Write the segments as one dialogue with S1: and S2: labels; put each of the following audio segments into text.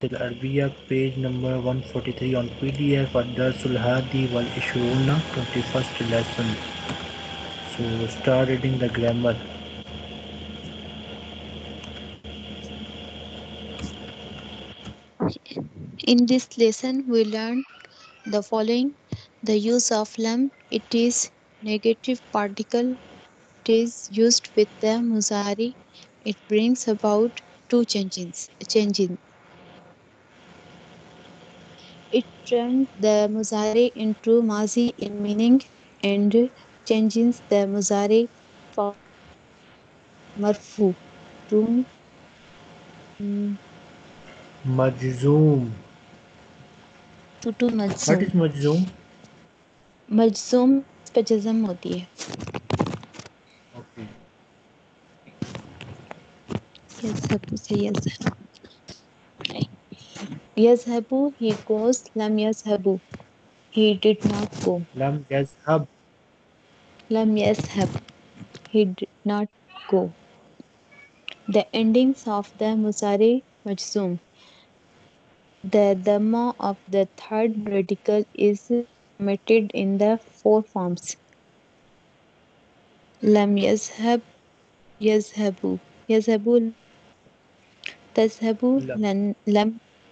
S1: Al-Arabiya, page number 143 on PDF Hadi wal Ishruna, 21st lesson. So start reading the grammar.
S2: In this lesson, we learn the following the use of lam. It is negative particle. It is used with the muzari. It brings about two changes. Changing. It turns the muzari into mazi in meaning and changes the muzari from marfu to mm,
S1: Majzoom.
S2: to to
S1: What
S2: majzum.
S1: is Majzoom?
S2: मजसूम पे जज़म होती है
S1: Okay.
S2: यज़हबु से यज़हब Yazhabu, he goes. Lam yazhabu, he did not go.
S1: Lam yazhab.
S2: Lam yazhab, he did not go. The endings of the Musari Majzum. The Dhamma of the third radical is omitted in the four forms. Lam yazhab, yazhabu, yazhabu, tazhabu,
S1: lam,
S2: lam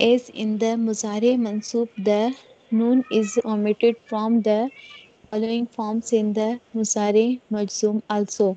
S2: As in the Muzari Mansub, the noon is omitted from the following forms in the Muzari Majzum also.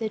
S2: The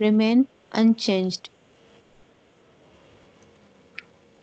S2: remain unchanged.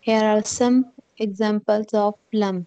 S2: Here are some examples of lam.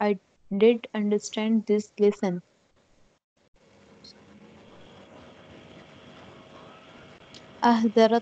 S2: I did understand this lesson. ahdara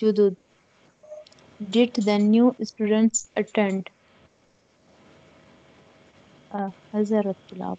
S2: judud Did the new students attend? ahdara tullab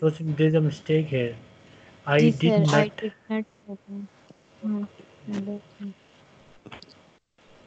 S2: so
S1: there is a mistake here. I did, not...
S2: I did not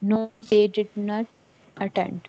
S2: No, they did not attend.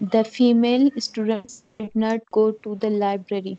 S2: The female students did not go to the library.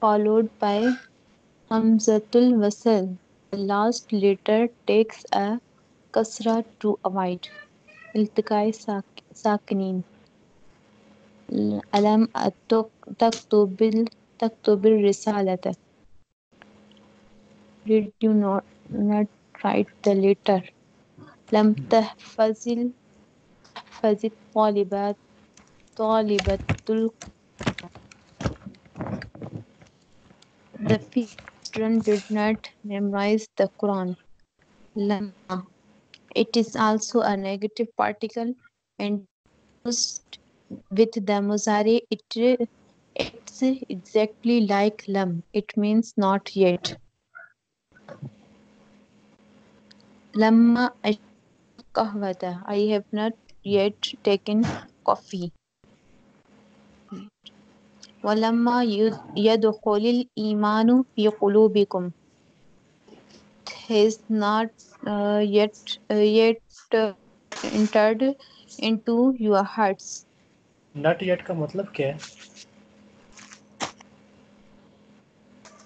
S2: followed by Hamzatul Wasl. The last letter takes a kasra to avoid. Iltikai Sakinin. Alam taktubil taktubil risalata. Did you not, not write the letter? Lam tahfazil tahfazil talibat talibatul children did not memorize the Quran. Lama. It is also a negative particle and used with the Muzari, it, it's exactly like lam. It means not yet. Lamma. I have not yet taken coffee. वलम्मा यदखुल Iman fee कुलूबिकुम has not uh, yet uh, yet uh, entered into your hearts.
S1: Not yet का मतलब क्या है?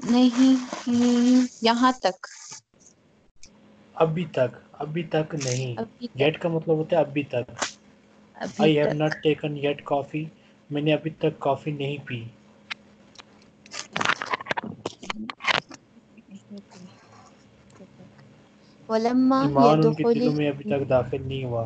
S2: नहीं यहाँ तक।
S1: अभी तक अभी तक नहीं। येट का मतलब होता है अभी तक। I have not taken yet coffee मैंने अभी तक कॉफी नहीं पी.
S2: वलम्मा
S1: ईमान उनके
S2: यदखुल
S1: दिलों में अभी तक दाखिल नहीं हुआ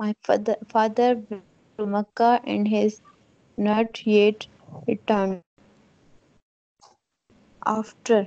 S2: My father, father went to Mecca and has not yet returned. After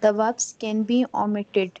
S2: the verbs can be omitted.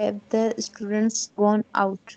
S2: Have the students gone out?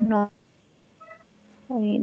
S2: not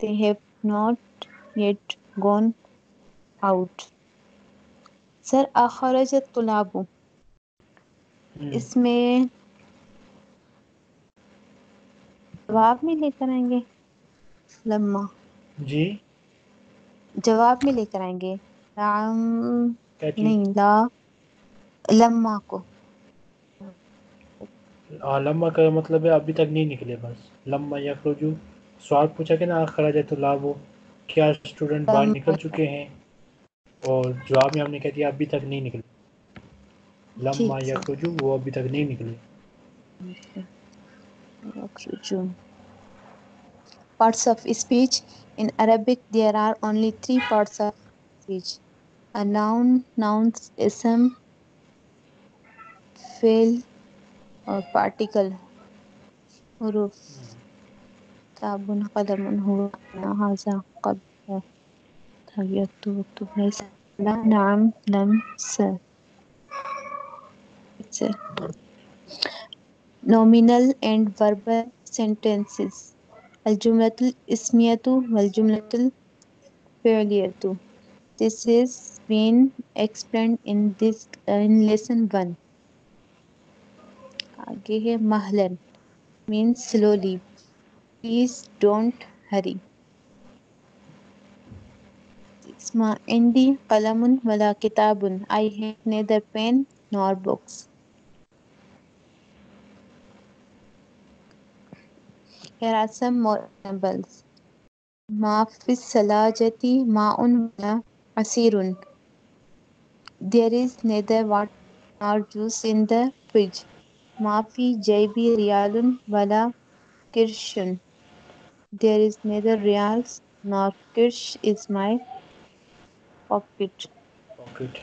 S2: They have not yet gone out. Sir अखरज तुलाबू
S1: हम्म,
S2: इसमें जवाब में लेकर आएंगे लम्मा
S1: जी।
S2: जवाब में लेकर आएँगे राम नहीं ला लम्मा को।
S1: आ, लम्मा का मतलब है अभी तक नहीं निकले बस। लम्मा या खरोजू सवाल पूछा कि ना खराज जाए तो ला वो। क्या स्टूडेंट बाहर निकल चुके हैं? और जवाब में हमने कह दिया अभी तक नहीं निकले।
S2: लम्मा
S1: या खरोजू वो अभी तक नहीं निकले।
S2: parts of speech. In Arabic, there are only three parts of speech. A noun, nouns, ism, fail, or particle. Huruf. Tabun qadamun huwa hadha qad tagyattu waktub la naam lam sa. It's a nominal and verbal sentences. अलजुमलतुल इसमियतु वलजुमलतुल फ़ेलियतु this is been explain in this in lesson one आगे है महलन mean slowly please don't hurry इसमा एंडी कलमुन वला किताबुन I have neither pen nor books Here are some more examples. Ma fi salajati ma'un asirun. There is neither water nor juice in the fridge. Ma fi jaybi riyalun wala kirshun. There is neither riyals nor kirsh is my pocket.
S1: Pocket.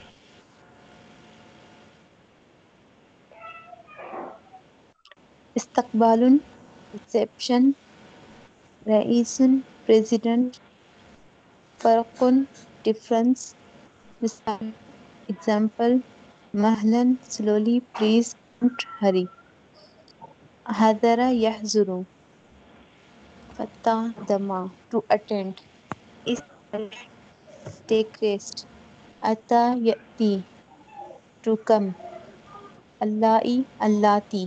S2: Istakbalun exception रईसन president फ़र्क़ुन difference मिसाल example महलन slowly please don't hurry हदरा यहजुरु फता दमा to attend इस take rest अता यती टू कम अल्लाई अल्लाती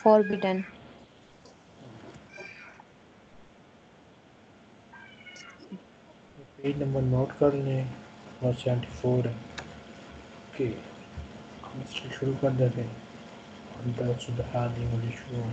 S2: forbidden
S1: पेज नंबर नोट कर लें और सेवेंटी फोर है ओके हम इससे शुरू कर देते हैं दस Subhani वलिशून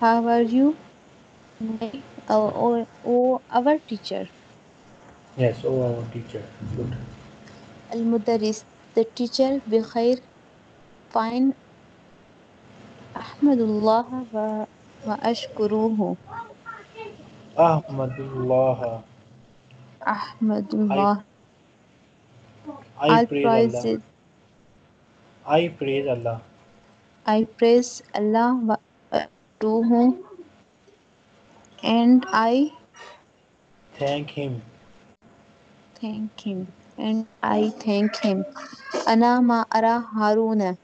S2: How are you my or, or, or our teacher
S1: Yes, oh our teacher. Good.
S2: Al Mudaris, the teacher Bikhair fine Ahmadullah wa, wa Ashkuruhu.
S1: Ahmadullah.
S2: Ahmadullah.
S1: I,
S2: I
S1: praise Allah.
S2: It.
S1: I praise Allah.
S2: I praise Allah wa, uh, to whom and I
S1: thank him
S2: thank him and I thank him. Anama ara haruna.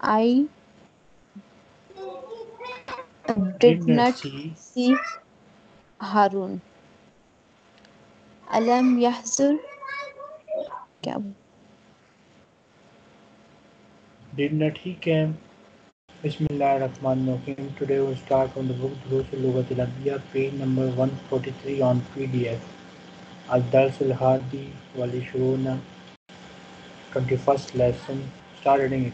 S2: I did not
S1: see
S2: Harun. Alam yahzur.
S1: Did not he came? Bismillah Rahman came. Today we start from the book Durusul Lughat page number 143 on PDF. Al-Dars al-Hadi wal-Ishruna, 21st lesson. Start reading it.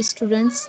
S2: students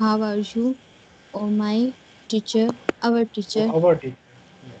S2: How are you Oh my teacher Our
S1: Oh,
S2: teacher
S1: our teacher. Yes.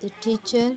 S2: The teacher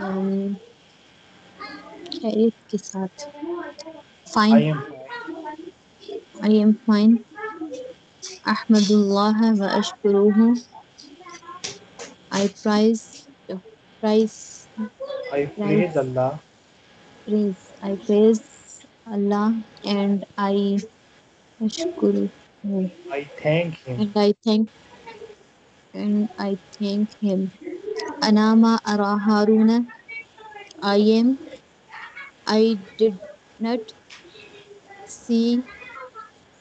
S2: um, शरीफ के साथ
S1: fine
S2: I am fine अहमदुल्लाह व अशकुरुहु I prize prize
S1: I praise Allah
S2: praise I praise Allah and I अशकुरुहु
S1: I thank him
S2: and I thank and I thank him. Anama Ara Haruna, I am I did not see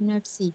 S2: not see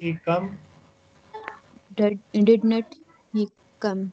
S1: He come?
S2: did, did not he come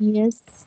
S2: yes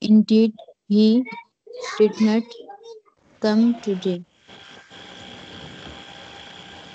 S2: indeed he did not come today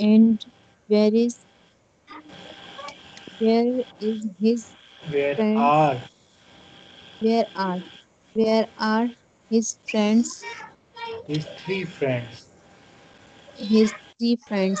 S2: and where is where is his
S1: Where
S2: friends
S1: are
S2: where are where are his friends
S1: His three friends?
S2: his three friends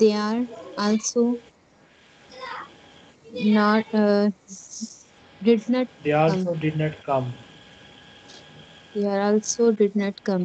S2: they are also not uh, did not
S1: They
S2: come
S1: also did not come.
S2: they are also did not come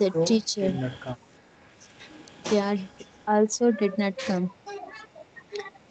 S2: the
S1: also
S2: teacher
S1: did not come.
S2: they are also did not come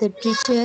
S2: the teacher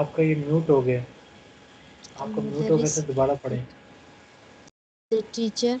S1: आपका ये mute हो गया आपका mute हो गया तो दोबारा पढ़ें
S2: the teacher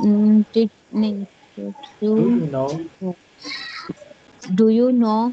S2: Mm, did नहीं
S1: Do
S2: do,
S1: you know
S2: do you know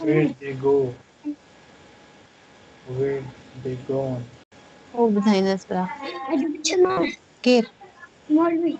S1: where they go? Where they gone?
S2: All the designers bra. Kir. Molvi.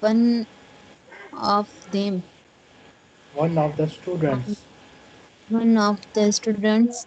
S2: one of them.
S1: One of the students.
S2: One of the students.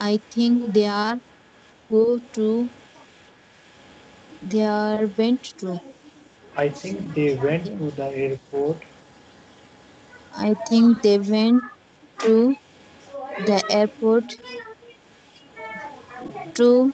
S2: I think they are go to they are went to
S1: I think they went to the airport
S2: I think they went to the airport to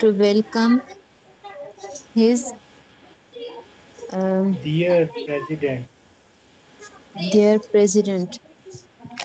S2: to welcome his um,
S1: dear president
S2: their president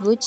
S2: which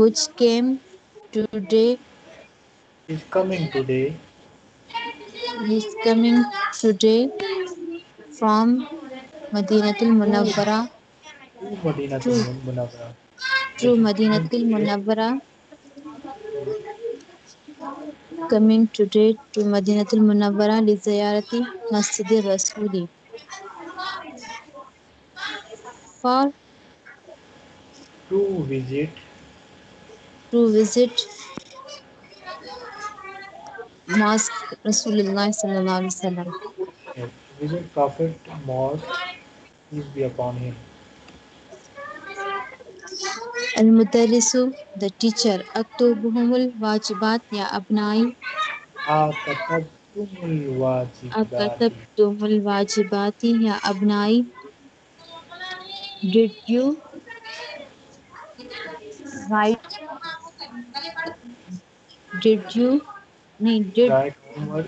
S2: which came today
S1: is coming today
S2: is coming today from Madinatul Munawwara
S1: Madinatul Munawwara
S2: to Madinatul Munawwara coming today to Madinatul Munawwara li ziyarati Masjid Rasuli for
S1: to visit
S2: to visit mosque Rasulullah sallallahu alaihi wasallam.
S1: Visit Prophet mosque, peace be upon him.
S2: Al Mutarisu, the teacher. Aktubuhumul wajibat
S1: ya abnai.
S2: Akatabtumul wajibati ya abnai. Did you write Did you नहीं did
S1: Write homework?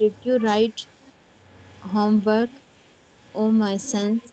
S2: Did you write homework oh my sons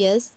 S2: yes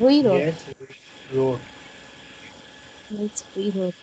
S2: we wrote
S1: Yes, we wrote.
S2: yes we wrote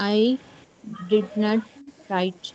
S2: I did not write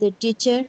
S2: the teacher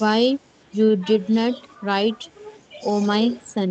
S2: why you did not write oh my son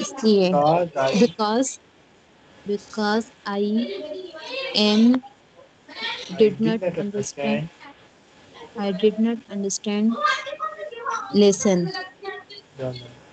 S2: इसलिए
S1: Because I
S2: because because I am
S1: I
S2: did not understand
S1: understand.
S2: I did not understand lesson
S1: the lesson.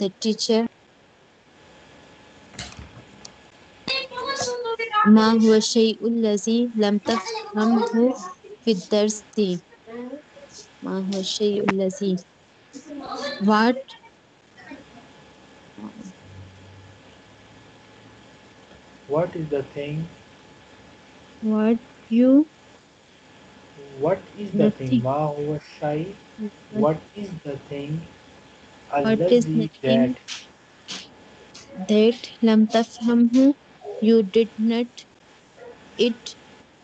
S2: the teacher मा हुआ शैउल्लज़ी lump तफहमहु फिद्दर्सी मा हुआ शैउल्लज़ी what
S1: What is the thing?
S2: What you?
S1: What is the, thing?
S2: thing?
S1: Ma huwa shay? What is the thing?
S2: What is the thing?
S1: That.
S2: That lam tafhamhu you did not it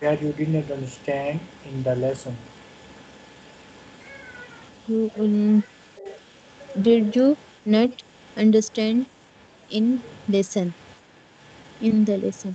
S1: that you did not understand in the lesson.
S2: you um, did you not understand in lesson in the lesson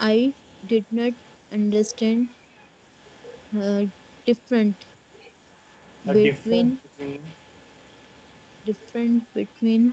S2: I did not understand uh, different
S1: The
S2: between
S1: difference between
S2: different between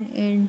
S2: and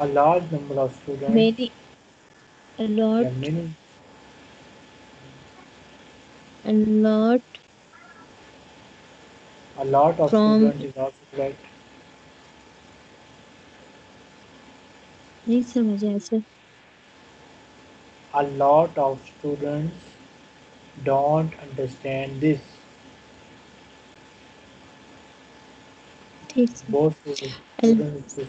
S1: a large number of students,
S2: many a lot
S1: yeah, many,
S2: a lot
S1: a lot of
S2: From-
S1: students is also correct.
S2: नहीं समझ आया sir
S1: A lot of students don't understand this.
S2: ठीक sir
S1: Both students is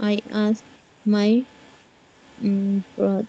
S2: I asked my mm, brother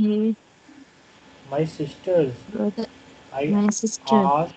S2: है
S1: my sisters.
S2: brother
S1: I
S2: my sister
S1: asked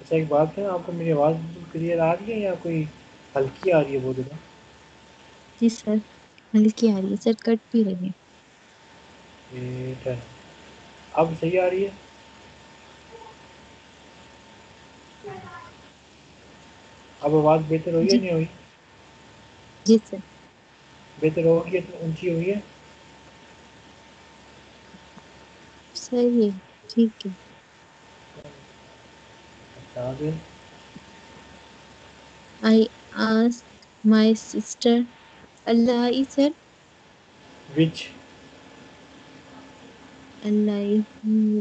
S1: अच्छा एक बात है आपको मेरी आवाज़ क्लियर आ रही है या कोई हल्की आ रही है बहुत ज़्यादा
S2: जी सर हल्की आ रही है सर कट भी रही है
S1: मीटर अब सही आ रही है? अब आवाज़ बेहतर हुई है नहीं हुई?
S2: जी सर।
S1: बेहतर होगी या तो ऊँची हुई है?
S2: सही है ठीक है। I ask my sister, Allah is
S1: her.
S2: Which?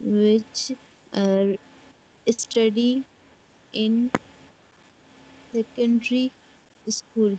S2: which uh, study in secondary school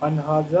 S1: anhaza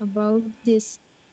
S2: about this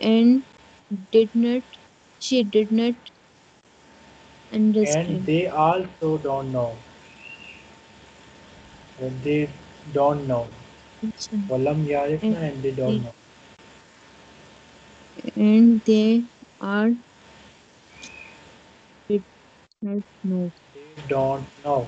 S2: and did not she did not
S1: and they also don't know. They don't know. Walam yarifna
S2: and
S1: they don't know.
S2: And they are did not know.
S1: They don't know.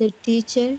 S2: the teacher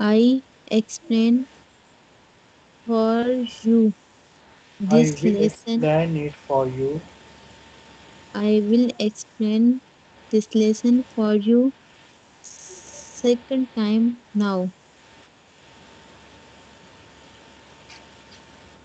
S2: I explain for you
S1: I
S2: this
S1: will
S2: lesson
S1: explain it for you.
S2: I will explain this lesson for you second time now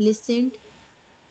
S2: listen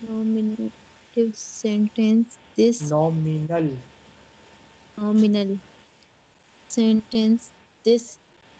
S2: nominative sentence this
S1: Nominal.
S2: nominal sentence this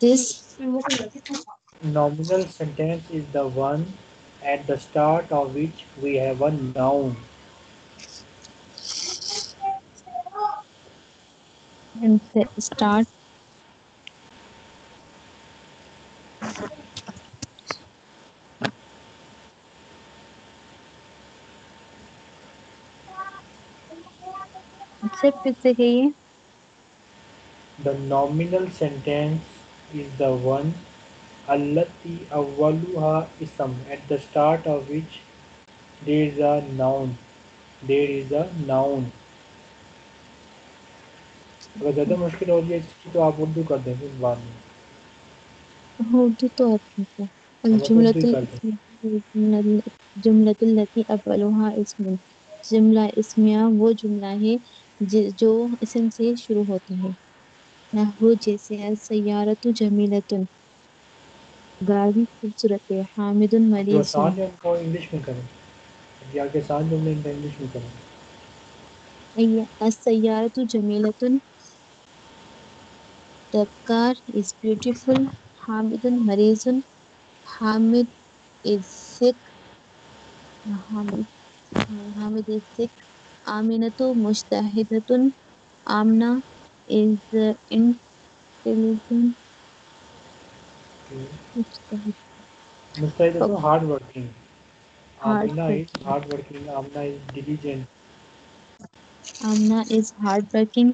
S2: This
S1: nominal sentence is the one at the start of which we have a noun.
S2: And start.
S1: The nominal sentence is the one allati awwaluha ism at the start of which there is a noun. There is a noun. अगर ज़्यादा मुश्किल हो रही इसकी तो आप उर्दू कर देंगे इस बार में।
S2: हाँ,
S1: उर्दू
S2: तो आप जुमलती अवलुहा इसम। जुमला इसमिया वो जुमला है जो इसम से शुरू होती है। नहू जैसे असैारत जमीलत गावी खूबसूरत है हामिद
S1: मरीज़ साथ इनको इंग्लिश में करें या के साथ जुमले इनको इंग्लिश में करें
S2: असैारत जमीलत The car is beautiful. Hamidun Marizun. Hamid is sick. Hamid, Hamid is sick. Aminatu Mustahidatun. Amna is uh, intelligent. Mujtahid.
S1: मुस्तैद तो hard working
S2: Hard
S1: Amina is
S2: working.
S1: Hard working Amna is diligent
S2: Amna is hardworking.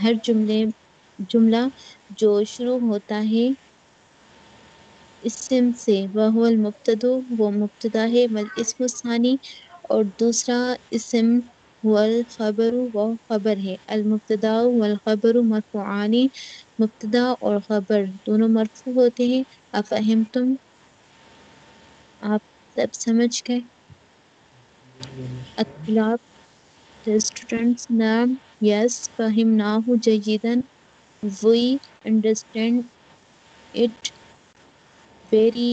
S2: हर जुमले जुमला जो शुरू होता है इसम से, वह हुवल मुब्तदो, वो मुब्तदा है, वल इस्मु सानी, और दूसरा इसम हुवल खबरु वो खबर है। अल मुब्तदा, वल खबरु मरफुआनी, मुब्तदा और खबर, दोनों मरफू होते हैं। अफहिम तुम आप सब समझ गए? अतलाब students नाम, yes, फहिमनाहु जय्यदन we understand it very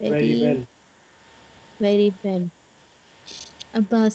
S1: very
S2: very
S1: well
S2: very well Abbas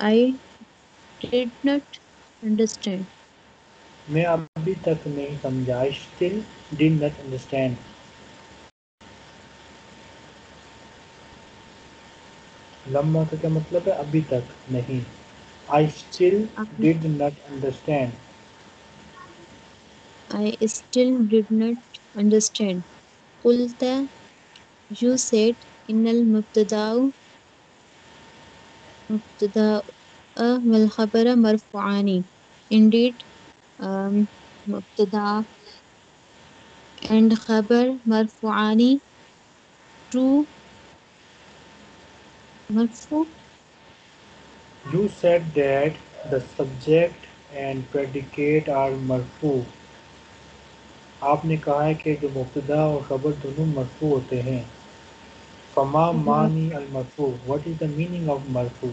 S2: I did not understand
S1: मैं अभी तक नहीं समझा I still did not understand लम्मा का क्या मतलब है अभी तक नहीं I still did not understand
S2: I still did not understand. Qulta, you said, Innal mubtada'u mubtada'a wal khabara marfu'ani. Indeed, um, and khabar marfu'ani to marfu.
S1: You said that the subject and predicate are marfu आपने कहा है कि जो मुब्तदा और खबर दोनों मरफू होते हैं फमा मानी अल मरफू what is the meaning of मरफू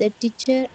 S2: the teacher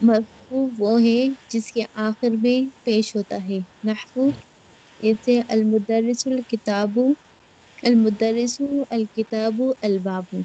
S2: मरफू वो है जिसके आखिर में पेश होता है नहवु जैसे अलमुदर्रिसुल किताबु अलमुदर्रिसु अलकिताबु अलबाबु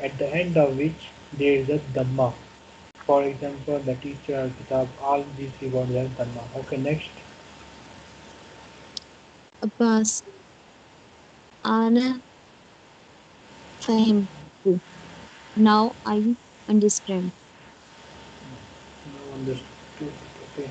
S1: at the end of which there is a dhamma. For example, the teacher, kitab, all these words are dhamma. Okay, next.
S2: Abbas. Ana. Fahim. Now I understand.
S1: Now understood. Okay.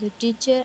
S2: the teacher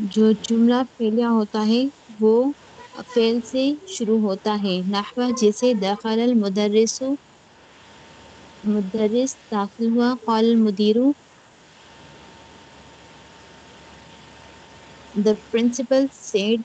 S2: जो जुमला फेलिया होता है वो fail से शुरू होता है नहवा जैसे दखल अल मुदर्रिसु मुदर्रिस दाखिल हुआ call मुदीरु the principal said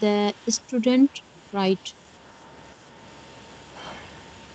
S2: the student write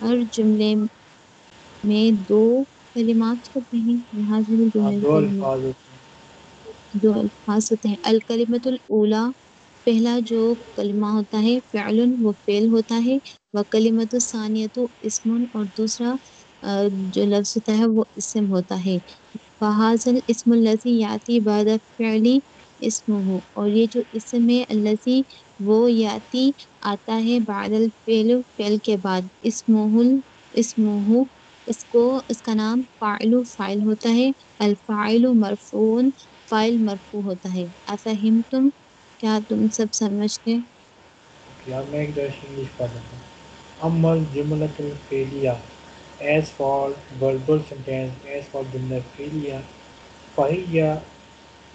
S2: हर जुमले में दो कलिमात होते हैं लिहाजा
S1: हाँ,
S2: जुमले
S1: दो अल्फाज होते हैं
S2: दो अल्फाज होते हैं अल कलिमतुल ऊला पहला जो कलिमा होता है फ़िअलुन वो फेल होता है व कलिमतु सानियतु इस्मुन और दूसरा अ, जो लफ्ज़ होता है वो इस्म होता है फहाजल इस्मुल लज़ी याती बाद इसम हो। और ये जो इसम है अल्लजी वो याती आता है बादल फेल फेल के बाद। इसमोहल, इसमोह, इसको, इसका नाम फ़ाइल फ़ाइल होता है। अलफ़ाइल मरफून, फ़ाइल मरफू होता है। ऐसा हिम तुम क्या तुम सब
S1: समझते? क्या मैं एक दर्श इंग्लिश पढ़ लेता हूँ। अमल जुमलतुल फेलिया as for verbal sentence as for जुमला फेलिया फहिया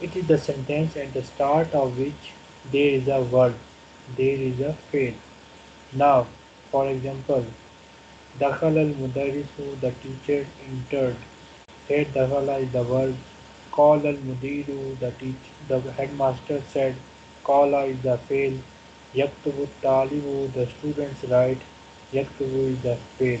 S1: It is the sentence at the start of which there is a verb, there is a fail. Now, for example, Dakhala al-mudarrisu, the teacher entered. Here dakhala is the verb. Call al-mudiru, the teach, the headmaster said. Qala is the fail. Yaktubu talibu, the students write. Yaktubu is the fail.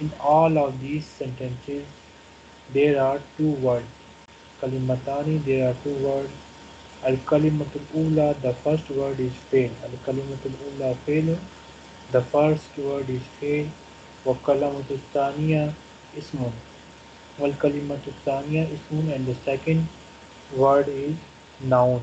S1: In all of these sentences, there are two words. Kalimatani, there are two words. Al kalimatul ula, the first word is fail. Al kalimatul ula fail. The first word is fail. Wa kalamatul thaniya ismun. Wal kalimatul thaniya ismun and the second word is noun.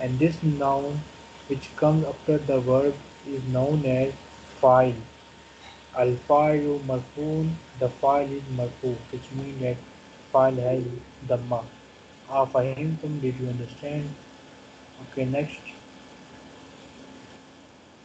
S1: and this noun which comes after the verb is known as file. Al-fa'il marfoon, the file is marfoo, which means that file has dhamma. Afahimtum, did you understand? Okay, next.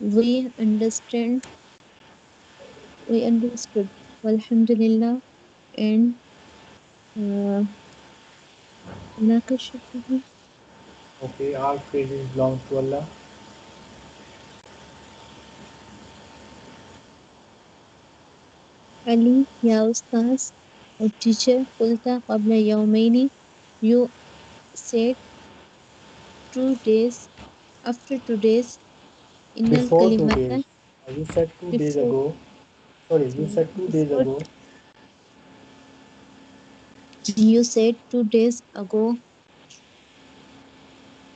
S2: we understand we understood walhamdulillah and uh,
S1: okay all praises belong to Allah
S2: Ali ya ustaz a teacher qulta qabla yawmayni you said two days after two days in
S1: before two days you said two
S2: before, days
S1: ago Sorry, you said two days ago.
S2: You said two days ago.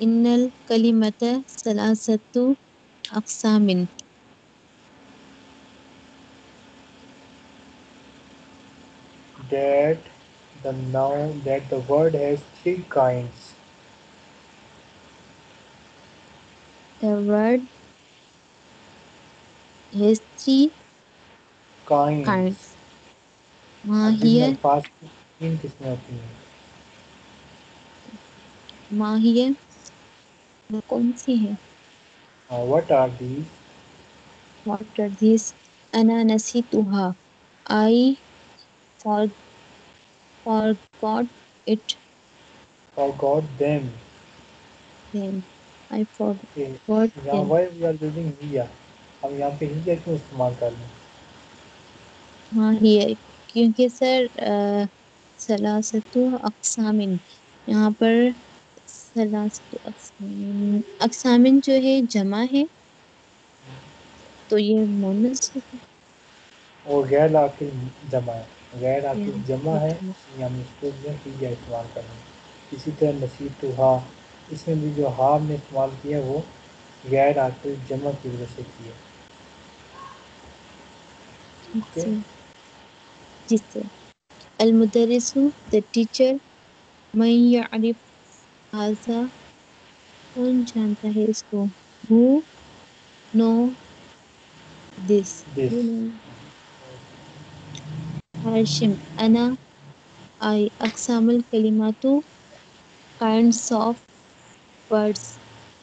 S2: Innal kalimata salasatu aqsamin.
S1: That the noun that the word has three kinds.
S2: The word has three coins.
S1: Coins. Uh, here. Past int is
S2: nothing. माँ ये कौन सी है
S1: what are these
S2: what are these अना नसीतुहा I for forgot it.
S1: Forgot them.
S2: Them. I forgot.
S1: Okay.
S2: Now
S1: why we are using via? हम यहाँ पे हिंदी क्यों इस्तेमाल कर रहे हैं
S2: हाँ ये क्योंकि सर सलासतु अक्सामिन। यहाँ पर सलासतु अक्सामिन अक्सामिन जो है जमा है। तो ये मोनस
S1: और गैर जमा है। गैर
S2: या
S1: जमा है है हिया इस्तेमाल कर रहे हैं। इसी तरह नसीब तो हा। इसमें भी जो हा इस्तेमाल किया वो गैर आकिल जमा की वजह से किया। ओके?
S2: जिससे जिससे अलमुदरिसु द टीचर मैं यारिफ हाजा कौन जानता है इसको who know this
S1: this
S2: who know Hashim अना आई अक्सामुल कलिमातु kinds of words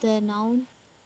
S2: the noun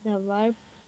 S2: the verb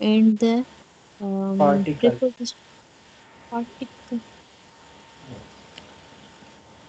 S2: and the um,
S1: particle
S2: preposition particle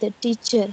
S2: the teacher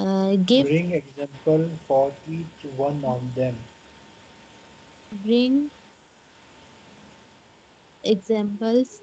S2: uh, give
S1: bring example for each one of them
S2: bring examples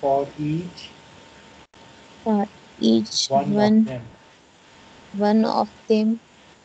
S1: for each
S2: for each
S1: one of
S2: one
S1: them
S2: one of them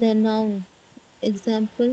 S2: the noun example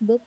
S2: book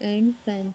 S2: and pen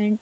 S2: and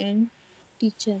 S2: and teacher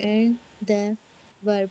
S2: and the verb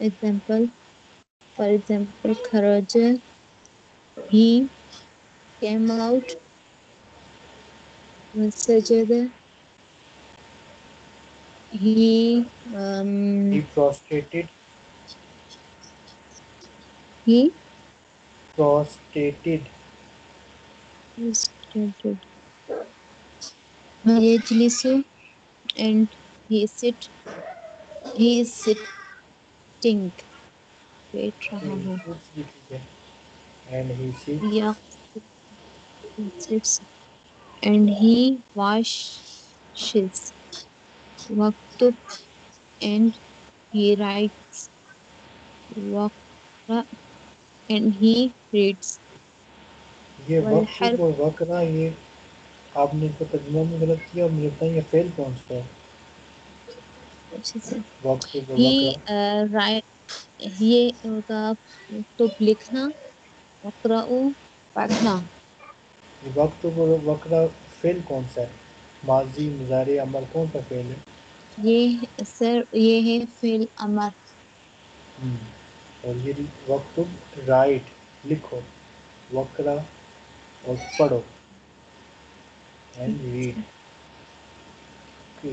S2: example For example, Kharaja, he came out, Sajada, he um
S1: he prostrated
S2: he
S1: prostrated
S2: started Courageously, and he sit, he is sitting.
S1: Wait, Rahman. And he sits.
S2: Yeah, he sits, and he washes. Waktub, and he writes. Wakra, and he reads.
S1: ये वक्त और वकरा ये आपने इसको तर्जुमा में गलत किया और मुझे बताइए फेल कौन सा है? वकरा
S2: write ये होगा तो लिखना वक़्राउ पढ़ना
S1: ये वक्त और वकरा फेल कौन सा है? माजी मुजारे अमल कौन सा फेल है?
S2: ये सर ये है फेल अमर।
S1: हम्म, और ये वक्त राइट लिखो वकरा और पढ़ो। And read okay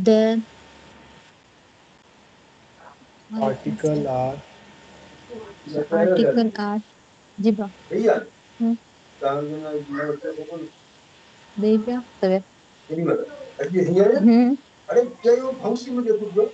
S2: the
S1: article are
S2: article are जिबा
S3: भैया
S2: हम्म देव्या तवे हम्म
S3: अरे क्या यो भौसी में देखो जो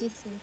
S1: different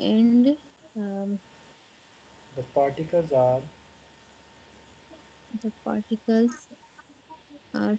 S2: and um,
S1: the particles are
S2: the particles are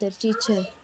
S2: the teacher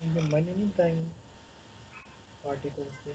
S1: in the many time particles थे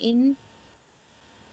S2: in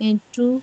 S2: and to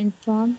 S2: and from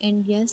S2: and yes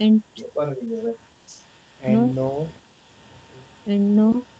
S2: and
S1: and no
S2: and no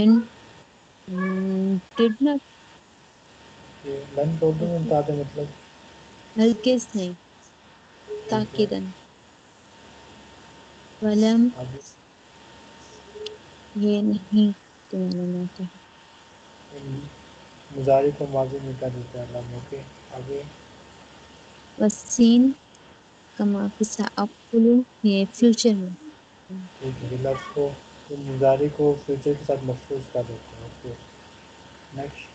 S2: and mm, did not
S1: ये लन बोल दूँ बता दे मतलब
S2: हरगिज नहीं ताकिदन वलम ये नहीं तुम्हें लेना है
S1: मुजारी को माजी में कर देता है लम ओके आगे
S2: वसीन कमा फिसा अकुलु ये फ्यूचर में
S1: ठीक है लफ्ज़ को मुजारी को फ्यूचर के साथ महफूज कर देते हैं okay next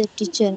S2: the teacher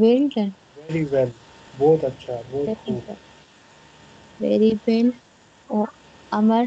S2: well done
S1: very well बहुत अच्छा बहुत
S2: very
S1: खूब
S2: well very well O Amar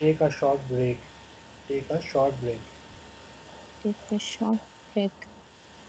S1: take a short break take a short break
S2: take a short break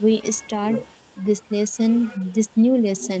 S2: We start this lesson this new lesson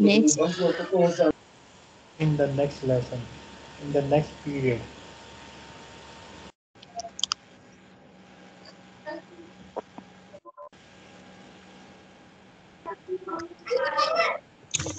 S2: next
S1: in the next lesson in the next period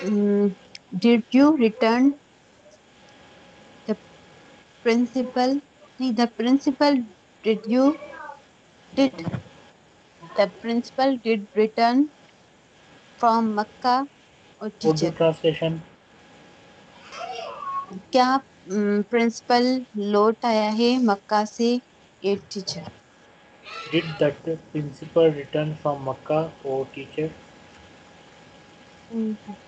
S2: Mm, Did you return the principal? The principal did you did the principal did return from Mecca or teacher?
S1: translation
S2: क्या principal लौट आया है मक्का से ये teacher
S1: did that principal return from Makkah or teacher
S2: principal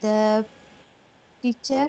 S2: the teacher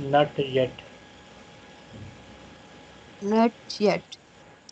S1: not yet
S2: not yet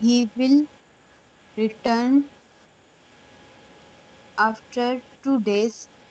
S2: he will return after two days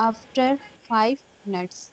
S2: after five minutes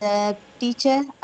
S2: the teacher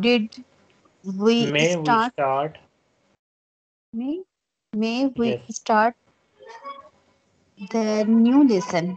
S2: did we
S1: may we
S2: start
S1: start
S2: may, may we
S1: Yes.
S2: start the new lesson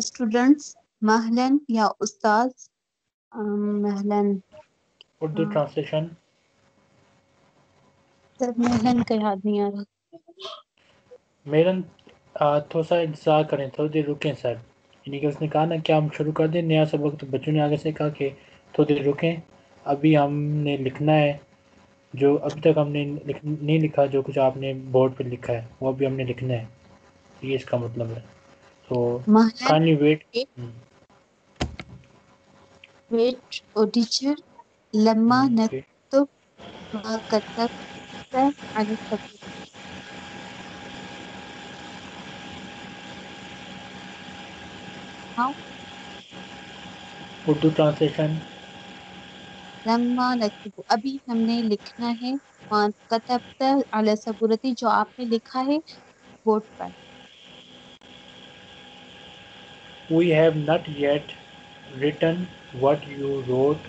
S2: students Mahlan ya Ustaz. Mahlan.
S1: Urdu translation.
S2: Sir melon का याद नहीं आ रहा
S1: melon थोड़ा सा इंतज़ार करें थोड़ी देर रुकें सर यानी कि उसने कहा ना कि हम शुरू कर दें नया सबक तो बच्चों ने आगे से कहा कि थोड़ी देर रुकें अभी हमने लिखना है जो अभी तक हमने लिख, नहीं लिखा जो कुछ आपने बोर्ड पर लिखा है वो अभी हमने लिखना है ये इसका मतलब है तो काइंडली वेट
S2: वेट ओडिचर लम्मा
S1: उर्दू ट्रांसलेशन
S2: लम्मा अभी हमने लिखना है कतबता अला सबूरती जो आपने लिखा है बोर्ड पर
S1: we have not yet written what you wrote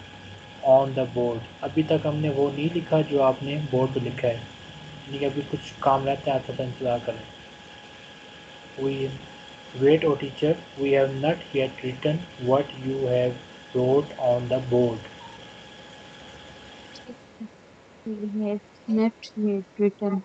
S1: on the board अभी तक हमने वो नहीं लिखा जो आपने बोर्ड पे लिखा है। यानी कि अभी कुछ काम रहता है, आप थोड़ा इंतज़ार करें। We wait O teacher we have not yet written what you have wrote on the board.
S2: We have not yet written.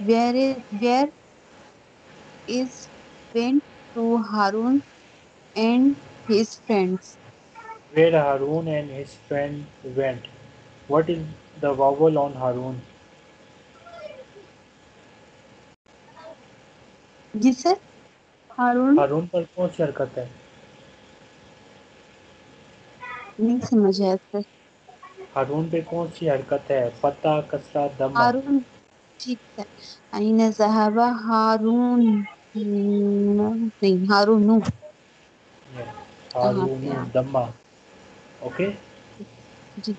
S2: Where is, where is went to Harun and his friends
S1: where Harun and his friend went what is the vowel on Harun
S2: जी sir हारून
S1: हारून पर कौन सी हरकत है
S2: नहीं समझ आया sir
S1: हारून पे कौन सी हरकत है फता कसरा दमा
S2: हारून ठीक है अइन ज़हब हारून नहीं हारून कहाँ पे
S1: हारून
S2: है
S1: दमा okay
S2: ji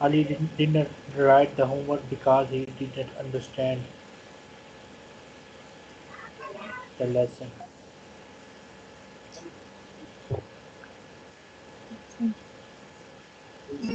S1: Ali didn't, did not write the homework because he did not understand the lesson.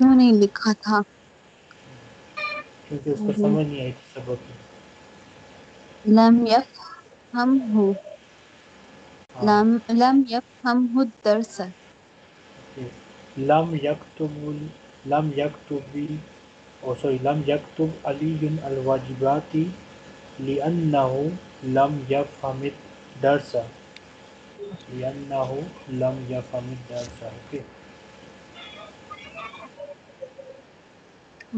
S2: क्यों नहीं लिखा था
S1: क्योंकि उसको। समझ नहीं आई थी सबक।
S2: लम यफहमहु
S1: हाँ,
S2: लम लम यफहमहु दर्स
S1: ओके। लम यक्तुबुल लम यक्तुबी ओ सॉरी लम यक्तुब अली अल वाजिबाती लिअन्नहु लम यफहमिद दर्स लिअन्नहु लम यफहमिद दर्स ओके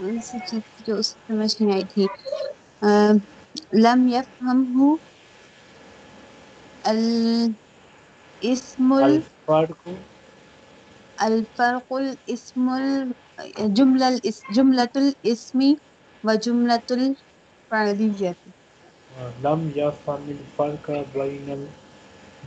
S2: कौन सी चीज थी जो उसे समझ नहीं आई थी अ, लम यफहमहु अल इस्मुल
S1: अल फर्क
S2: अलफर्कुल इस्मुल जुमलल इस जुमलतुल इस्मी व जुमलतुल फ़अलियत
S1: लम यफहमिल फर्क बैनल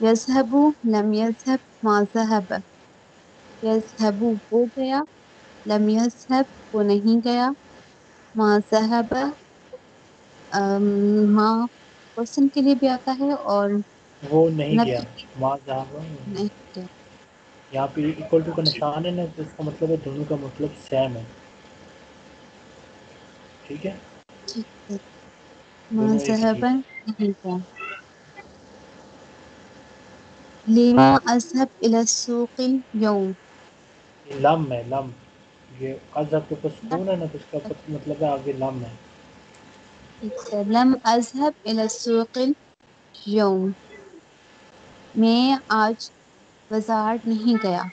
S2: यजहबू लम यजहब माजहब यजहबू वो गया लम यजहब वो नहीं गया माजहब माँ पर्सन के लिए भी आता है और
S1: वो नहीं गया।
S2: माजहब
S1: यहाँ पे इक्वल टू का निशान है ना तो इसका मतलब है दोनों का मतलब सेम है। ठीक है?
S2: ठीक है।
S1: माजहब
S2: नहीं गया। लीमा अजहब इलसूक यौम
S1: लम है लम ये अजहब के ऊपर सुकून है ना तो इसका मतलब है आगे लम है
S2: अच्छा लम अजहब इलसूक यौम मैं आज बाज़ार नहीं गया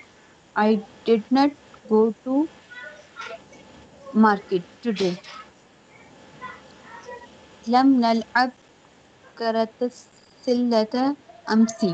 S2: I did not go to market today lump नलअब करत सिल्लत अमसी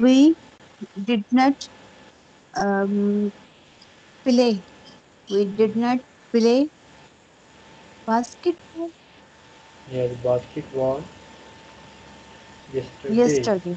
S2: We did not um, play. We did not play basketball
S1: yes basketball yesterday
S2: yesterday.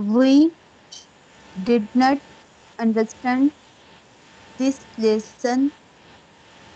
S2: We did not understand this lesson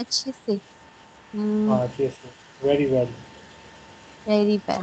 S2: अच्छे से Hmm,
S1: हाँ अच्छे से very well
S2: very well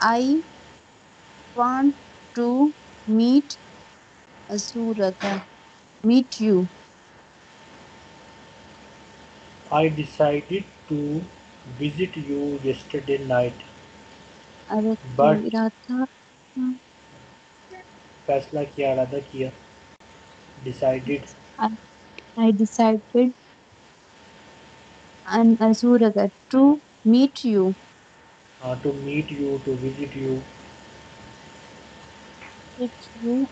S2: I want to meet Asuraka meet you?
S1: I decided to visit you yesterday night. But फैसला किया किया decided.
S2: I, decided an azuraga to meet you.
S1: Uh, to meet you to visit you.
S2: meet you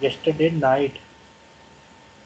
S1: yesterday night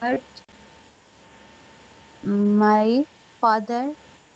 S2: but my father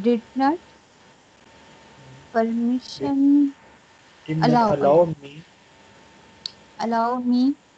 S2: did not permission
S1: did not
S2: Allow.
S1: allow me
S2: allow me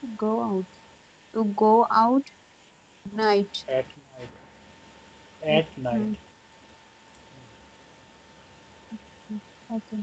S2: to go out to go out night
S1: at night at night
S2: Okay.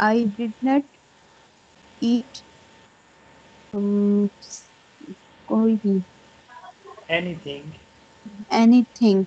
S2: I did not eat um, कोई भी
S1: anything
S2: anything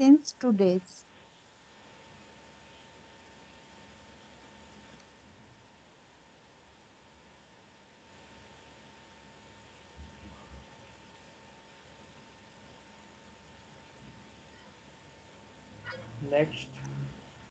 S2: since two days
S1: next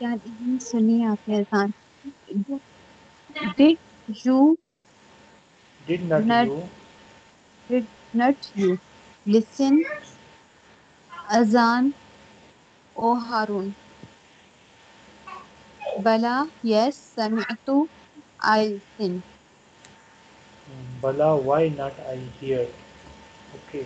S2: क्या नहीं सुनी आपने अजान did you
S1: did not
S2: Not-
S1: you?
S2: did not you listen azan o harun? Bala yes sami'tu i listen
S1: bala why not i hear? Okay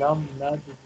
S1: lam nad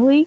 S2: we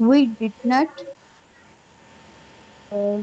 S2: we did not uh,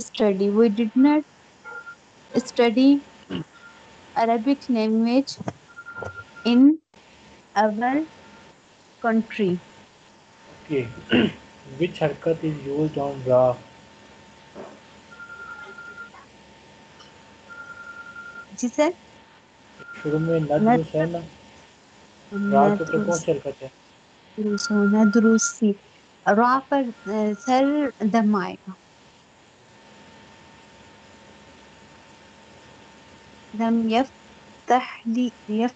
S2: study we did not study Arabic language in our country.
S1: Okay. Which harkat is used on ra?
S2: जी sir
S1: शुरू में नदरुस है ना रा तो फिर कौन सी हरकत है
S2: दुरुस होना दुरुस्ती रा पर सर दम आएगा लम यफ्तह ली यफ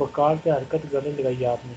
S1: बकार पे हरकत गले लगाई आपने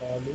S1: कालू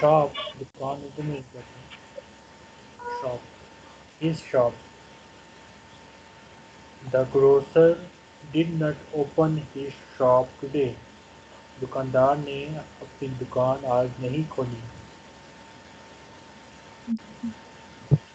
S1: शॉप दुकान उर्दू में कहते हैं shop his shop the grocer did not open his shop today दुकानदार ने अपनी दुकान आज नहीं खोली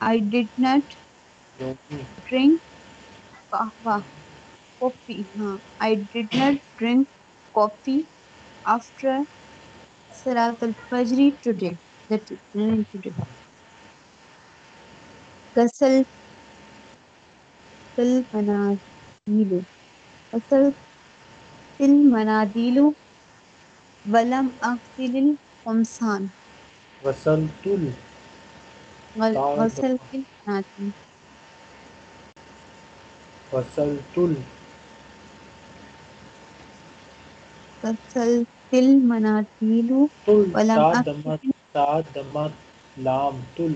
S2: I did not
S1: क्योंकि
S2: drink kahwa coffee हाँ I did not drink coffee after Salat al-Fajr today that mm, today गसल तिल मनादीलु असल तिल मनादीलु वलम
S1: अक्तिल
S2: खमसान
S1: वसल
S2: तुल? वसल
S1: तिल
S2: मनादी वसल
S1: तुल?
S2: वसल
S1: तिल
S2: मनादीलु
S1: वलम अक्तिल साद दमत लाम तुल।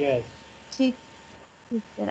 S1: यस
S2: ठीक ठीक है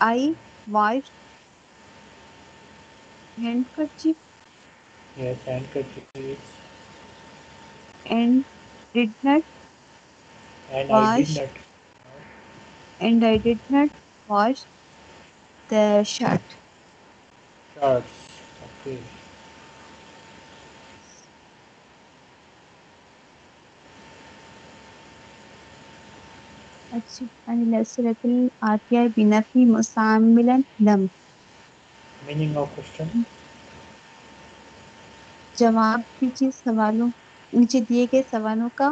S2: I washed handkerchief
S1: yes and kerchief
S2: and did not
S1: and I
S2: Wash.
S1: Did not
S2: and I did not wash the shirt. Shirts के
S1: मीनिंग ऑफ़ क्वेश्चन
S2: जवाब कीजिए सवालों नीचे दिए गए सवालों का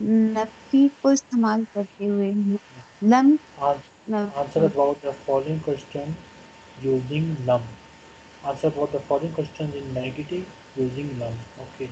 S2: नफी को इस्तेमाल करते हुए। Lump
S1: answer about the following question using lump Answer about the following questions in negative using lum. Okay.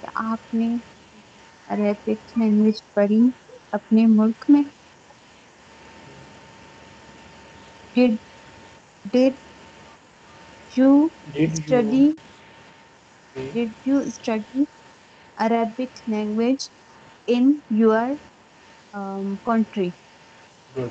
S2: क्या आपने अरेबिक लैंग्वेज पढ़ी अपने मुल्क में did did you
S1: Did
S2: study
S1: you? Okay.
S2: did you study Arabic language in your um, country
S1: Good.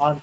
S1: Answer.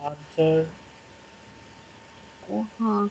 S1: Answer.
S2: हाँ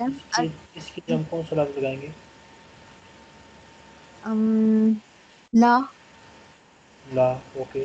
S2: lump
S1: इसके इसके लिए हम कौन सा लफ्ज लगाएंगे
S2: अम, ला
S1: ला ओके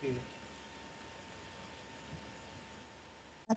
S1: ठीक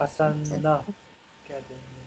S1: हसन्ना क्या देंगे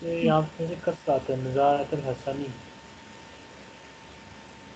S1: से यहाँ पे से कसर आता है नजारत हसनी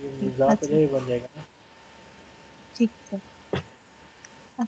S1: ये निजात
S2: हसन।
S1: ये बन जाएगा ना
S2: ठीक है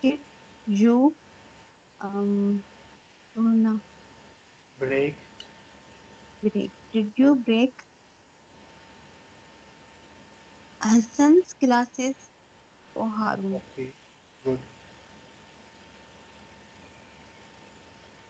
S2: Did you um oh no
S1: break
S2: break did you break Hassan's glasses for Harun
S1: okay good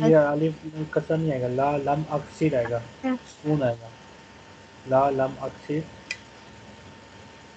S1: ये अलिफ कसर नहीं आएगा ला लम अक्सिर आएगा सुकून आएगा ला लम अक्सिर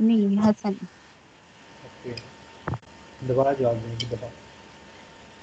S2: नहीं हसन
S1: ओके दोबारा जवाब देने की दफा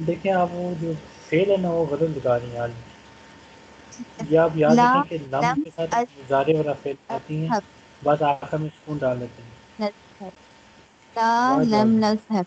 S1: देखिए आप वो जो फेल है ना वो गलत लगा रही हैं यार ये आप याद
S2: ला
S1: रखें कि लम
S2: लम
S1: के साथ
S2: अल-
S1: मुजारे वाला फेल आती हैं
S2: हब
S1: बस आखिर में सुकून डाल देते हैं
S2: नज़हब ला
S1: वाह
S2: लम
S1: जवाब
S2: नज़हब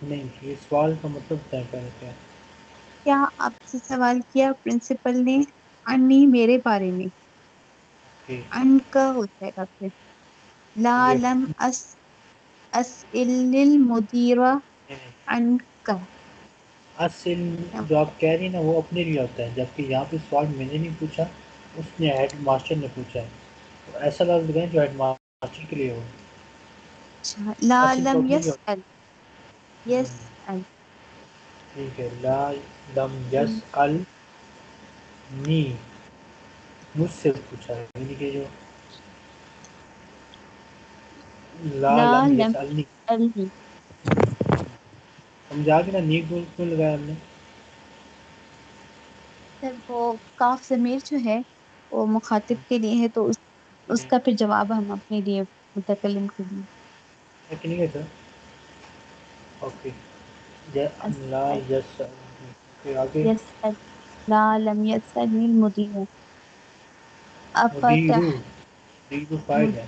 S1: नहीं ये सवाल का मतलब तय कर रहे हैं
S2: क्या आपसे सवाल किया प्रिंसिपल ने अन्नी मेरे बारे में
S1: कि
S2: अन का हो जाएगा फिर ला
S1: ये
S2: लम अस असइल मुदीरा
S1: नहीं, नहीं,
S2: अन
S1: जो आप कह रही ना वो अपने लिए होता है जबकि यहाँ पे सवाल मैंने नहीं पूछा उसने हेड मास्टर ने पूछा है। तो ऐसा लफ्ज लगाएँ जो हेड मास्टर के लिए हो।
S2: ला
S1: असल
S2: लम यसअल यसअल
S1: ठीक है ला लम यस अल नी। मुझसे पूछा है यानी कि जो ला
S2: ला
S1: लम
S2: लम
S1: यस अल नी।
S2: अलनी
S1: समझा कि ना नी क्यों क्यों लगाया हमने।
S2: सर वो काफ जमीर जो है वो मुखातिब के लिए है तो उस, उसका फिर जवाब हम अपने लिए मुतकल्लिम के लिए।
S1: कि नहीं है सर। ओके। य- ला यस फिर आगे।
S2: यसअल ला लम यस यसअल मुदीर। अफतह
S1: मुदीरू। मुदीरू फ़ाइल है।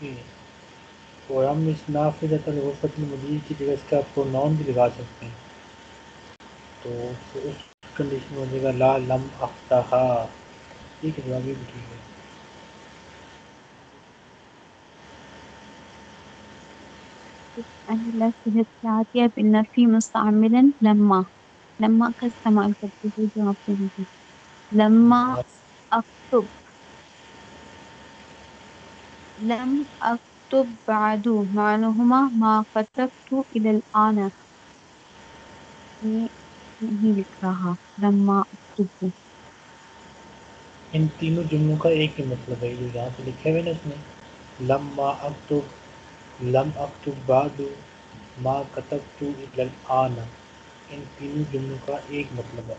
S1: ठीक है और हम इस नाफिजत अलगफत मुदीर की जगह इसका प्रोनाउन भी लगा सकते हैं तो फिर उस कंडीशन में हो जाएगा ला लम अफ्ताहा ठीक है जवाब ये भी ठीक है
S2: अनिल इस्तिया बिनफ़ी मुस्तमिल लम्मा लम्मा का इस्तेमाल करते हुए जो आप कहेंगे लम्मा अक्तुब लम अक्तुब बादू मानुमा मा कतबतु इलल आना ये नहीं लिख रहा लम्मा अक्तुब
S1: इन तीनों जुम्लों का एक ही मतलब है, जो यहाँ पे लिखे हुए ना इसमें, लम्मा अक्तुब लम अक्तुब बादु मा कतबतु इलल आना इन तीनों जुमलों का एक मतलब है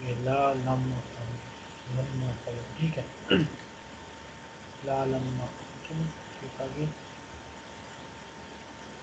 S1: ये ला लम लम्मा करो ठीक है ला लम्मा चलो ठीक आगे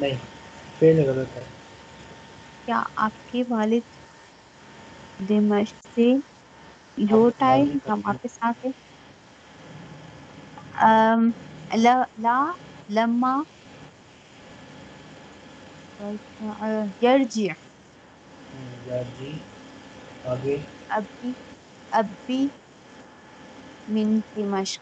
S1: नहीं फेल गलत है।
S2: क्या आपके वालिद दिमश्क से लोट आए
S1: का
S2: या वापस आ गए अम, ला ला लम्मा यरजी।
S1: हम्म, आगे।
S2: अभी अभी मिन दिमश्क.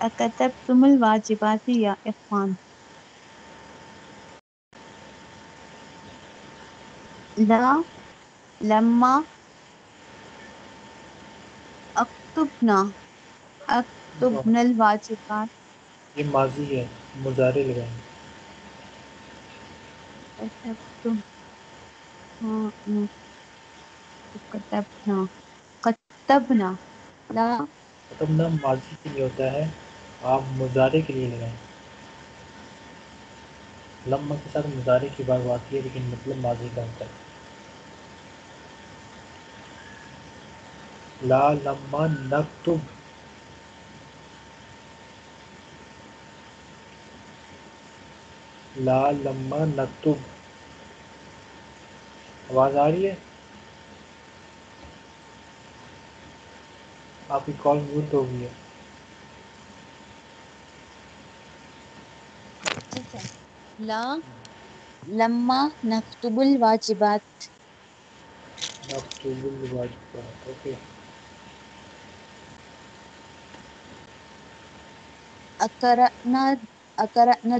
S2: अकतबतुम वाजिबाती या इफान ला लम्मा अक्तुबना अक्तुबनल वाजिबात।
S1: ये माजी है मुजारे लगाएँगे
S2: कतबतुम हाँ कतबना कतबना
S1: ला। कतबना माजी के लिए होता है। आप मुजारे के लिए लगाएँ। लम्मा के साथ मुजारे की बात आती है, लेकिन मतलब माजी का होता है ला लम्मा नक्तुब ला लम्मा नक्तुब आवाज़ आ रही है? आपकी कॉल म्यूट हो गई है
S2: ठीक है ला लम्मा नक्तुबुल वाजिबात
S1: नक्तुबुल वाजिबात ओके
S2: अकरना अकरना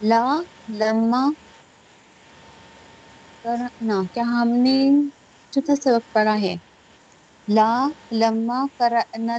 S2: ला लम्मा करना क्या हमने चौथा सबक पढ़ा है ला लम्मा करना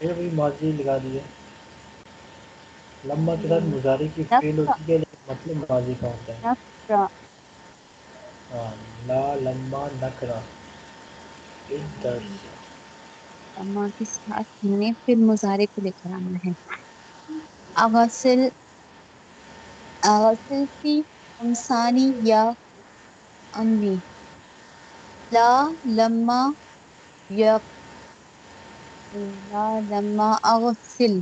S1: फिर भी माजी लगा दिए लम्मा के साथ मुजारे की फेल होती है लेकिन मतलब माजी का होता है।
S2: नक्रा
S1: हाँ ला लम्मा नकरा
S2: लम्मा के साथ हमने फिर मुजारे को लेकर आना है। की अमसानी या अम्मी ला लम्मा या ला लम्मा अगसिल।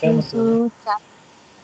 S1: क्या मतलब है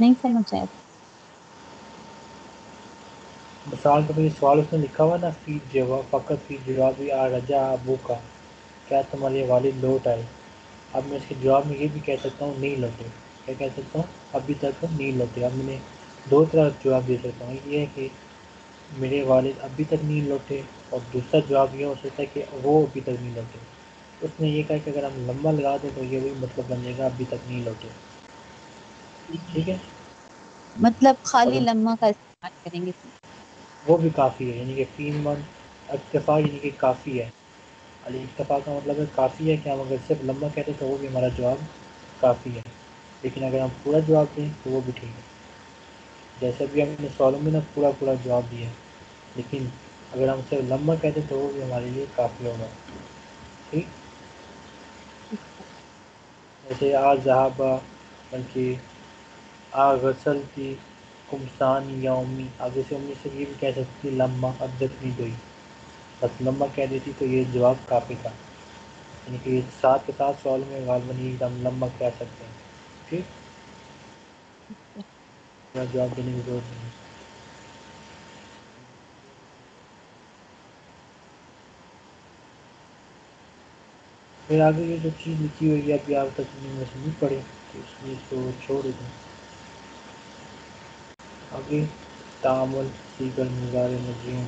S2: नहीं समझ आया
S1: मिसाल के लिए सवाल उसने लिखा हुआ ना फी जवाब फ़कत फी जवाब आ रजा अबू का क्या तुम्हारे वालिद लौट आए अब मैं इसके जवाब में ये भी कह सकता हूँ नहीं लौटे। क्या कह सकता हूँ? अभी तक नहीं लौटे। अब मैंने दो तरह का जवाब दे सकता हूँ। ये है कि मेरे वालिद अभी तक नहीं लौटे और दूसरा जवाब ये हो सकता है कि वो अभी तक नहीं लौटे। उसने ये कहा कि अगर हम लंबा लगा दें तो ये भी मतलब बन जाएगा अभी तक नहीं लौटे। ठीक है?
S2: मतलब खाली लम्मा का इस्तेमाल करेंगे।
S1: वो भी काफ़ी है यानी कि तीन मन इतफ़ा यानी कि काफ़ी है। अली इतफ़ा का मतलब है काफ़ी है कि हम अगर सिर्फ़ लंबा कहते तो वो भी हमारा जवाब काफ़ी है। लेकिन अगर हम पूरा जवाब दें तो वो भी ठीक है। जैसे भी हमने सवालों में ना पूरा पूरा जवाब दिया, लेकिन अगर हम सिर्फ़ लंबा कहते तो वो भी हमारे लिए काफ़ी होगा। ठीक? जैसे आ जहाबा, बल्कि आ गसल थी कुमसान या उम्मी आगे से उम्मी से ये भी कह सकती थी लम्मा अब नहीं गई। बस लंबा कह देती तो ये जवाब काफ़ी था। यानी कि साथ के साथ सॉल्व में गालबन एकदम लंबा कह सकते हैं। ठीक? जवाब देने की ज़रूरत नहीं। फिर आगे ये जो चीज़ लिखी हुई है, अभी आप तक में नहीं पढ़े तो इसलिए इसको छोड़ दें आगे, तामल, सीकर मज़ार नजीम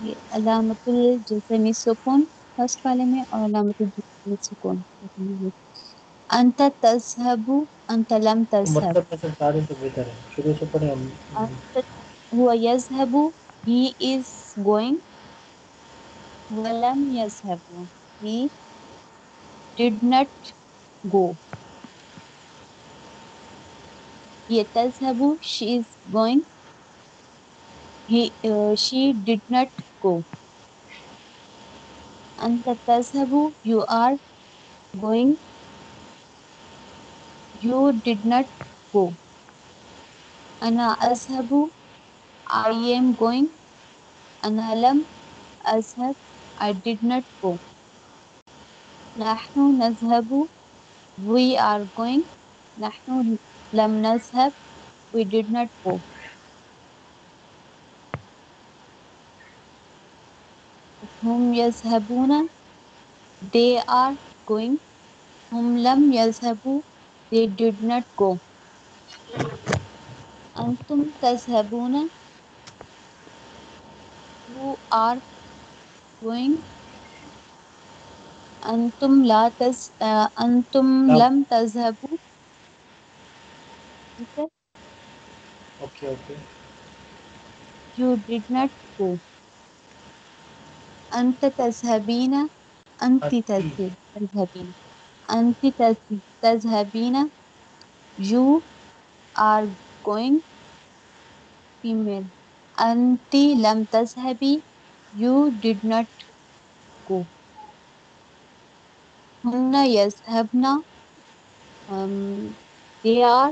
S2: ये अलामतुल जज़म सुकून फर्स्ट वाले में और अलामतुल जज़म सुकून second में। अंत तज़हबु अंत लम तज़हब
S1: मतलब ऐसे सारे से बेहतर है शुरू से पढ़े हम
S2: अंत हुआ यज़हबु he is going वलम यज़हबु he did not go ये you she is going she did not go अंत तजहबू you are going you did not go अना अजहबू आई एम गोइंग अनालम अजहब आई डिड नॉट गो नाहनू नजहबू वी आर गोइंग नाहनू Lemnus have, we did not go. Whom yazhabuna, they are going. Whom lam yazhabu, they did not go. Antum tazhabuna, you are going. Antum la taz, uh,
S1: antum
S2: lam tazhabu, ठीक है?
S1: Okay okay
S2: you did not go अंत तजहबीन अंत तजहबीन अंत तजहबीन you are going female अंति लम तजहबी यू डिड नॉट गो हन्ना यजहबना they are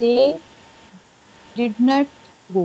S2: they did not go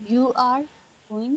S2: you are going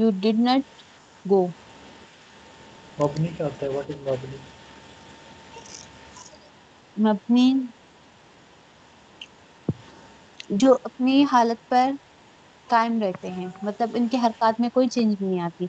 S2: you did not go
S1: मबनी क्या होता है व्हाट इज मबनी
S2: मबनी जो अपनी हालत पर कायम रहते हैं मतलब इनके हरकत में कोई चेंज नहीं आती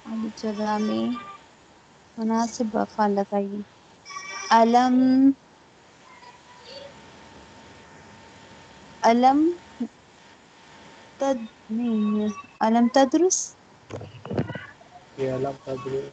S2: खाली जगह में मुनासिब अफ़ाल लगाइए अलम अलम तद नहीं अलम तदरुस
S1: ये अलम तदरुस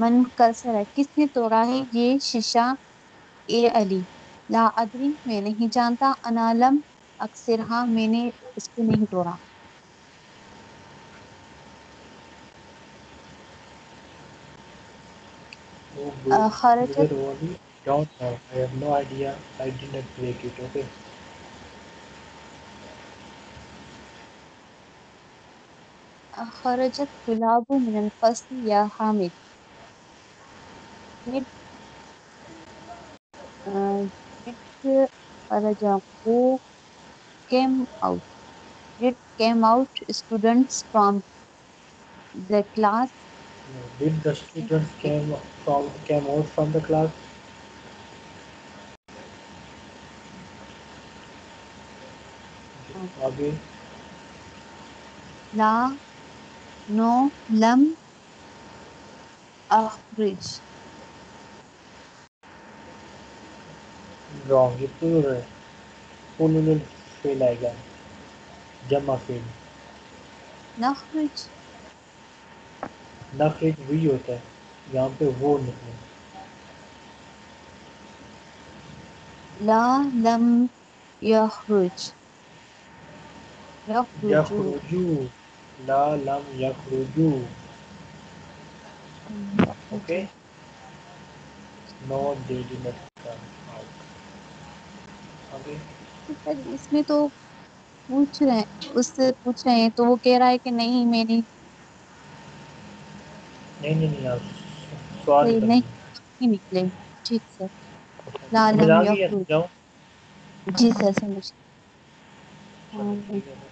S2: मन कसर है किसने तोड़ा है ये शीशा ए अली ला अदरी मैं नहीं जानता अनालम अक्सर हाँ मैंने इसको नहीं तोड़ा
S1: bro,
S2: खरजत
S1: मुझे really don't know. I have no idea. I didn't break it. Okay.
S2: खरजत गुलाबु मिनल फस्ल या Did Parajapo came out. Did came out students from the class?
S1: Did the students came from came out from the class? Okay.
S2: La, no, lam, a bridge.
S1: wrong. You're plural. Plural fail आएगा. जमा fail.
S2: नखरिज.
S1: नखरिज वही होता है. यहाँ पे वो निकले.
S2: ला लम यखरुज.
S1: यखरुजू. ला लम यखरुजू. Okay. No, they do not come. out. आगे
S2: सर इसमें तो पूछ रहे हैं उससे पूछ रहे हैं तो वो कह रहा है कि नहीं मैंने
S1: नहीं नहीं नहीं आप सवाल
S2: नहीं
S1: कर
S2: नहीं नहीं निकले ठीक सर ला
S1: समझ
S2: लम
S1: आ गई है
S2: यखरुज
S1: जाओ
S2: जी सर समझ
S1: चलो ठीक है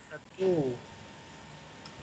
S1: सकते हो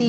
S1: है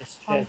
S1: mistress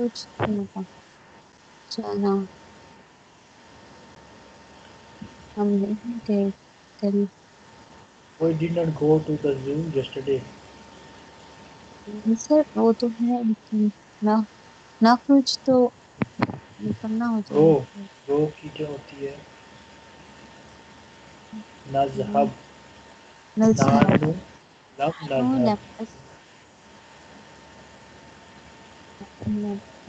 S2: कुछ होगा चलो। हम देखेंगे कल
S1: We did not go to the zoo yesterday
S2: sir वो तो है लेकिन ना ना कुछ तो मतलब ना हो।
S1: जाए
S2: रो
S1: रो की क्या होती है। नजहब।
S2: नज़हब। लव
S1: नजहब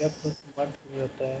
S1: जब कुछ मर्द नहीं होता है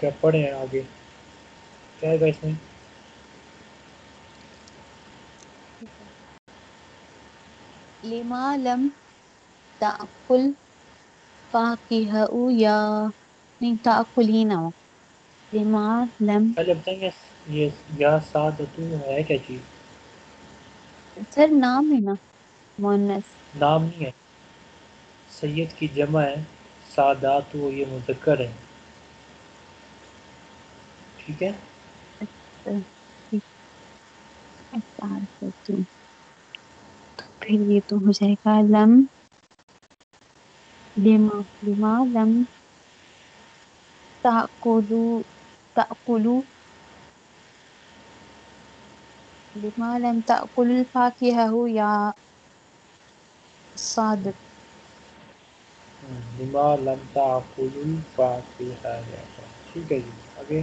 S1: क्या पढ़े हैं आगे? क्या है इसमें?
S2: लिमा लम ताकुल फाकिहु या नहीं ताकुल ही ना हो लिमा लम
S1: पहले बताएँगे ये या सादतु है क्या चीज़?
S2: सर नाम है ना मोनस।
S1: नाम नहीं है। सैयद की जमा है सादातु ये मुजक्कर है। ठीक है?
S2: तो फिर ये तो हो जाएगा लम। लिमा लिमा लम। ताकुलू ताकुलू। लिमा लम ताकुल फाकिहु या
S1: हम्म, लिमा लम ताकुलुल फाकिहा ठीक है जी आगे।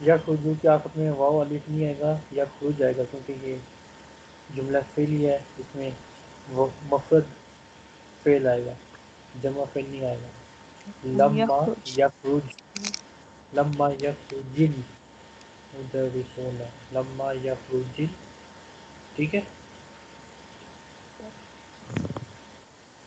S1: या खुजू के आखिर में वाव अलिफ नहीं आएगा या खुज जाएगा क्योंकि ये जुमला फेल ही है इसमें वो मफरद फेल आएगा जमा फेल नहीं आएगा लम्मा यखरुज लम्मा यखरुजिल मुदर्रिसून लम्मा यखरुजिल ठीक है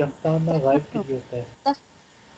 S1: यफ्ताना गायब के लिए होता है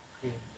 S1: ओके,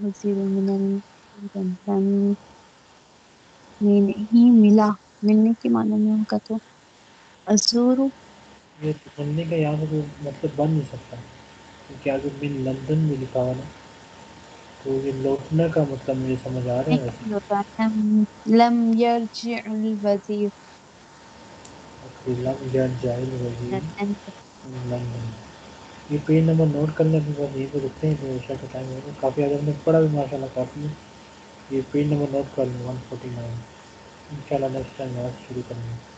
S2: वज़ीर मिनल लम ये नहीं मिला मिलने के माने में उनका तो अजूर
S1: ये मिलने का यहाँ से कोई मतलब बन नहीं सकता। क्योंकि अगर मिन लंदन में लिखा हुआ ना। तो ये लौटने का मतलब मुझे समझ आ रहा है।
S2: लम यरजिउल वज़ीर।
S1: लम जाहिल वज़ीर। लंदन। ये पेज नंबर नोट कर लें बस यहीं पर रुकते हैं तो शर्ट टाइम होगा काफ़ी अगर हमने पढ़ा भी, माशाल्लाह काफ़ी। है ये पेज नंबर नोट कर लें one forty nine in next time आज शुरू करेंगे।